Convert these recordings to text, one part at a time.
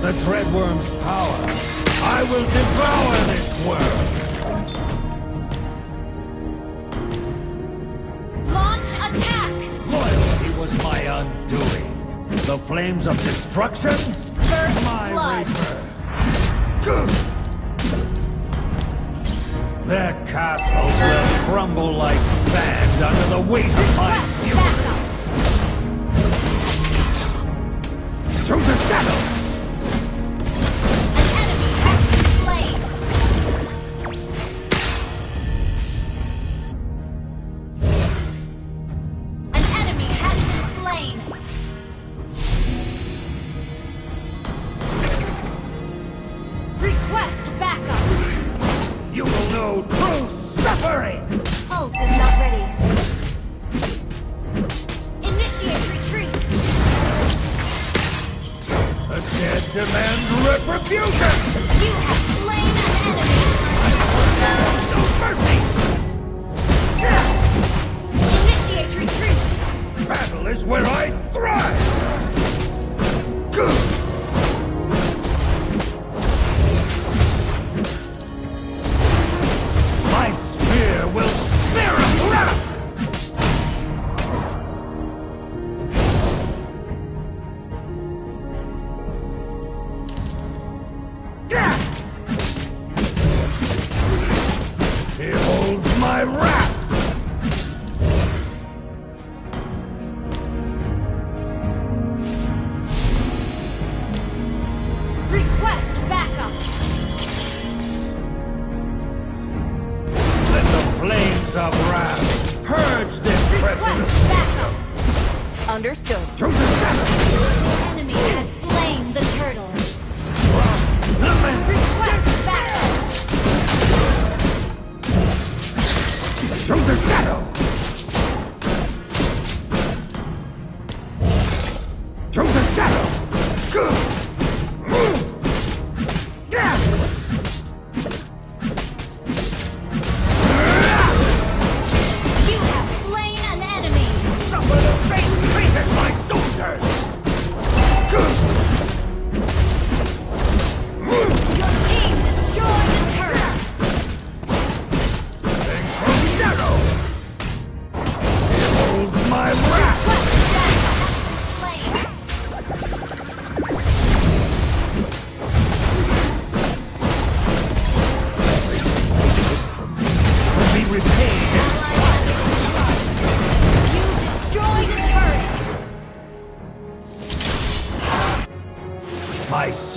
With the Dreadworm's power, I will devour this world! Launch attack! Loyalty was my undoing. The flames of destruction? First my blood! Their castles will crumble like sand under the weight of my fury! Throw the saddle! plane.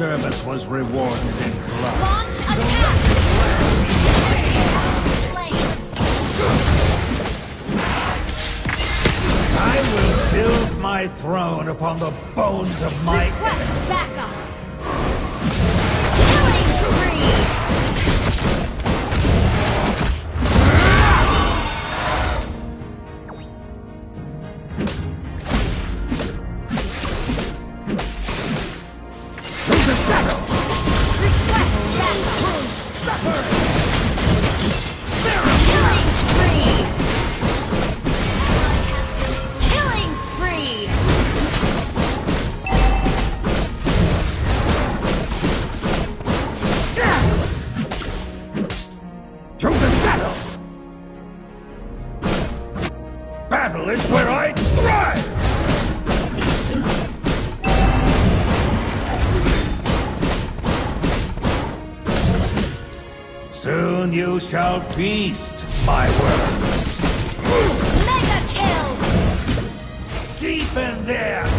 service was rewarded in blood. Launch attack! I will build my throne upon the bones of my... Request backup! shall feast, my worm. Mega kill! Deep in there!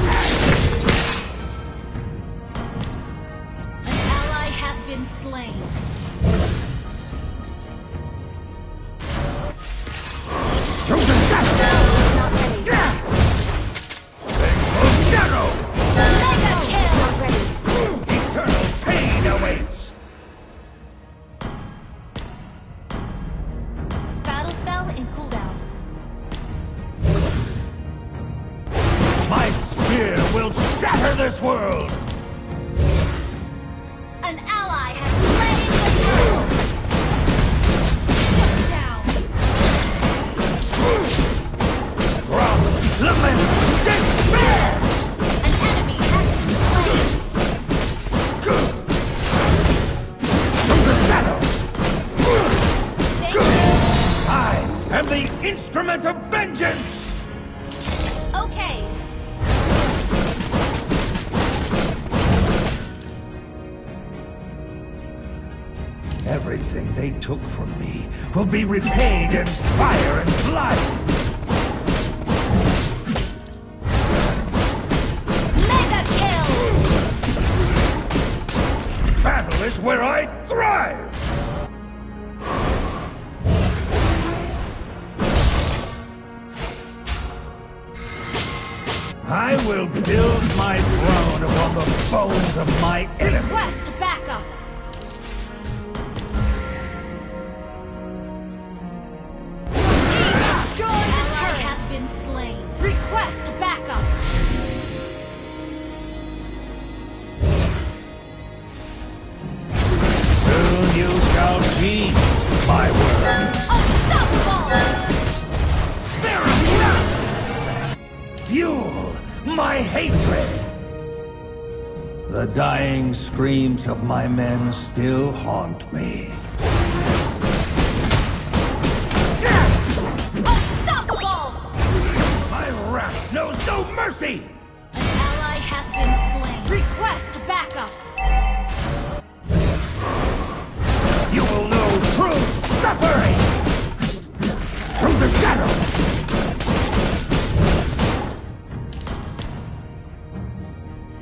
Everything they took from me will be repaid in fire and blood! dying screams of my men still haunt me.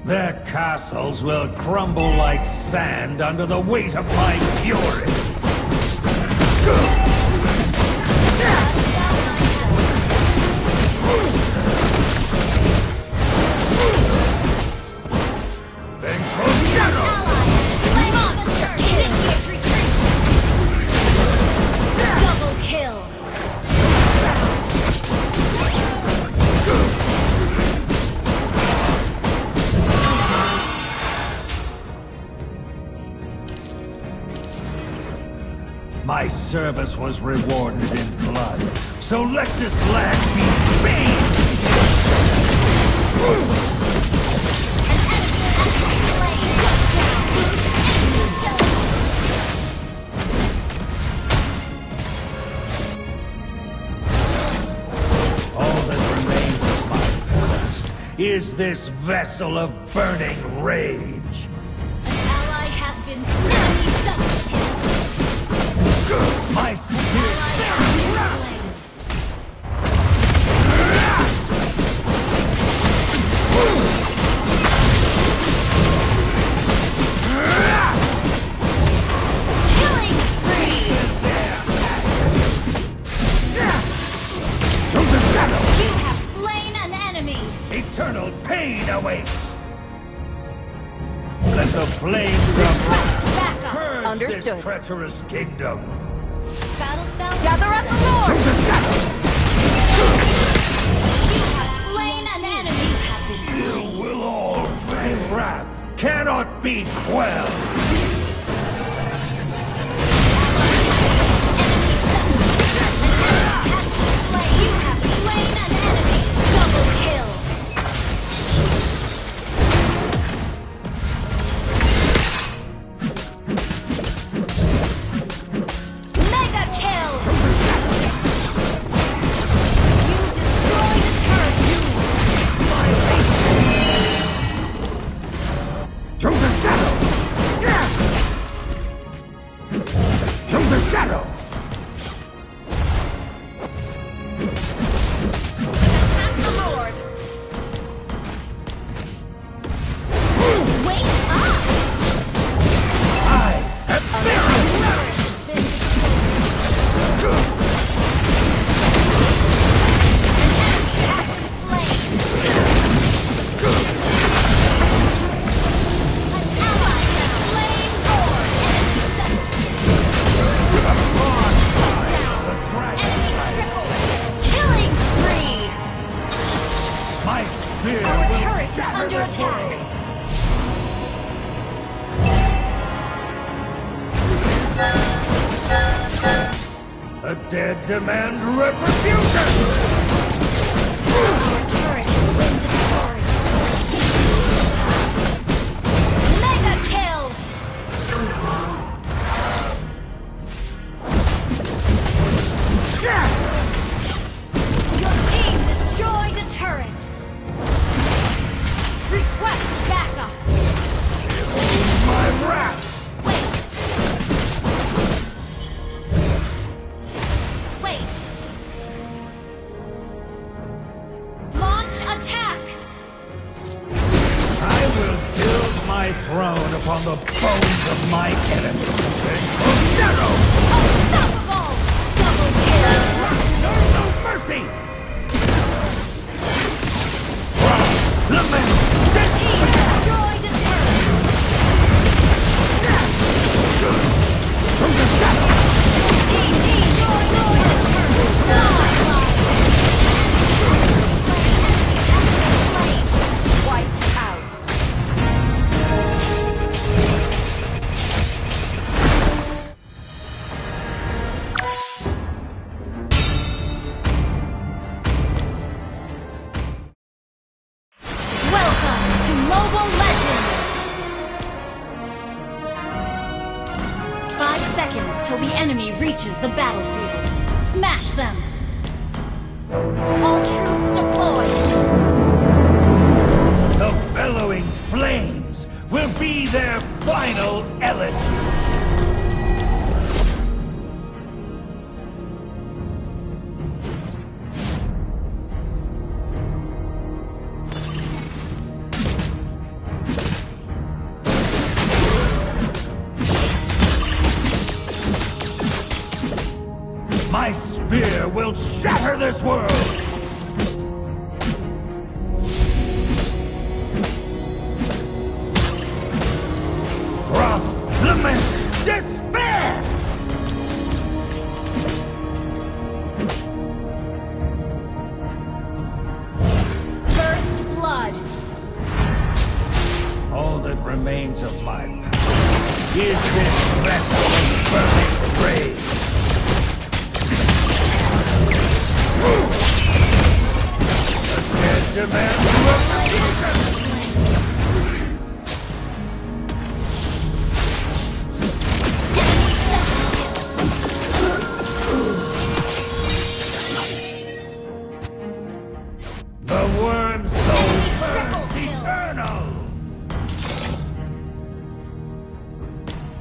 Their castles will crumble like sand under the weight of my fury. service was rewarded in blood. So let this land be bathed! All that remains of my past is this vessel of burning rage. Let the flames of Understood. this treacherous kingdom. Battle spell. Gather up the Lord. You have slain an enemy. You will all, my wrath cannot be quelled. The dead demand retribution! Our turret has been destroyed. My throne upon the bones of my enemies. Inferno! Unstoppable. Double kill. No mercy! Destroyed. From the shadow! Turret. Seconds till the enemy reaches the battlefield. Smash them! All troops deployed! The bellowing flames will be their final elegy.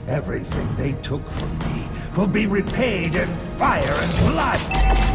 Everything they took from me will be repaid in fire and blood!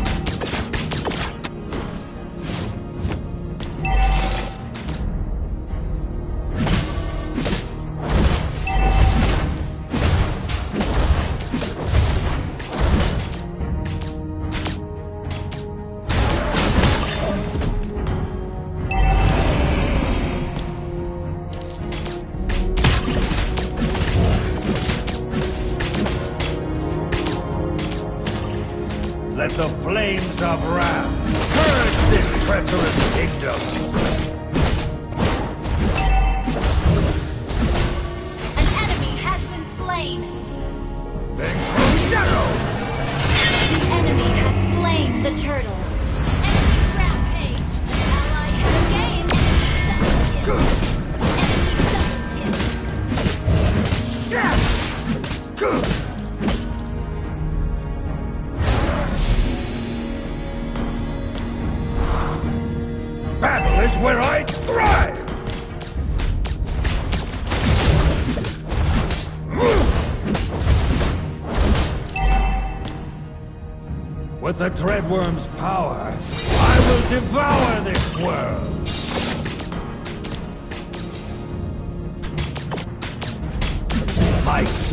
Been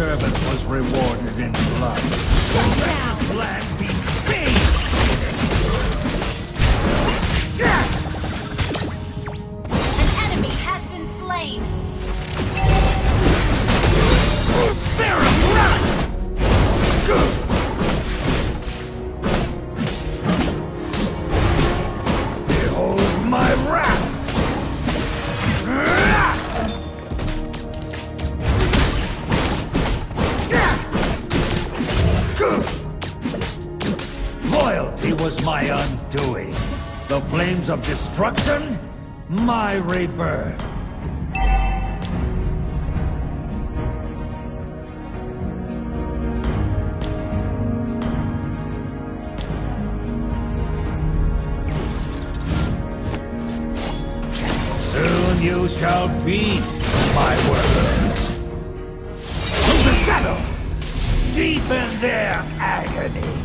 service was rewarded in blood. Shut down! Land be! An enemy has been slain! The of destruction, my rebirth. Soon you shall feast, my workers. To the shadow! Deepen their agony!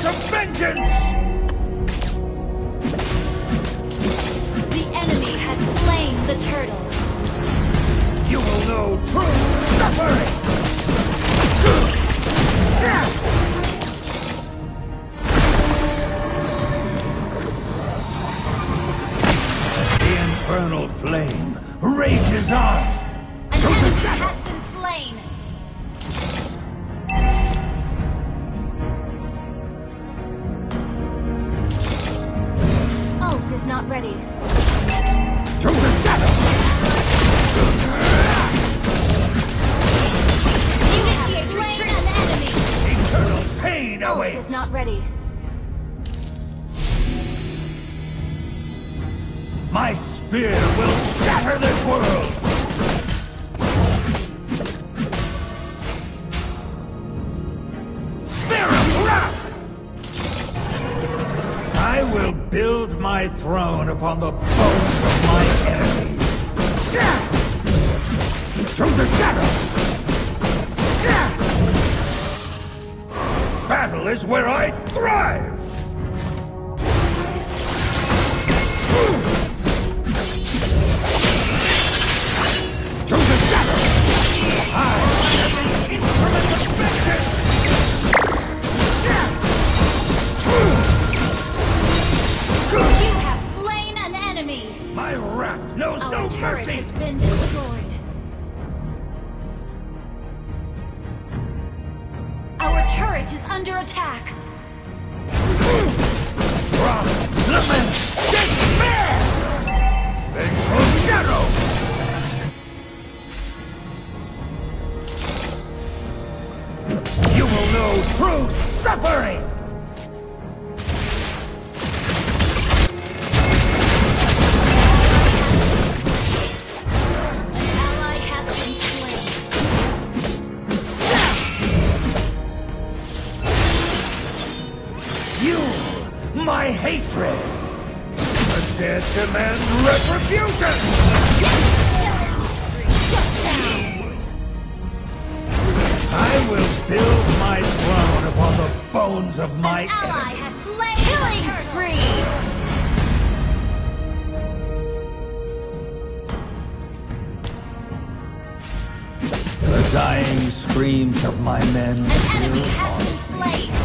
Instrument of vengeance! The enemy has slain the turtle. You will know true suffering! The infernal flame rages on! Ult awaits! is not ready. My spear will shatter this world! Spear of wrath! I will build my throne upon the bones of my enemies. Through the shadow! Is where I thrive! To the! I You, my hatred! The dead demand retribution! I will build my throne upon the bones of my An ally enemies. has slain Killing spree. The dying screams of my men. An enemy has been slain.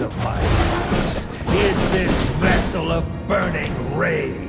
of my heart is this vessel of burning rage.